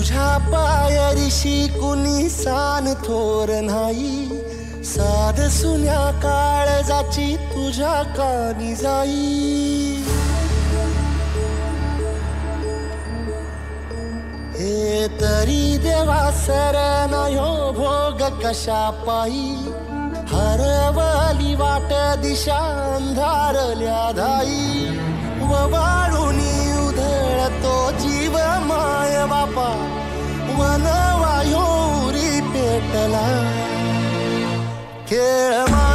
दिशी कुणी सान थोर नाही. साध सुन्या काळजाची तुझ्या कानी जाई. हे तरी देवा सरनायो भोग कशा पायी. हरवली वाट दिशा अंधारल्या धाई व la. Care